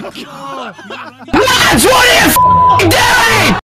God. That's what if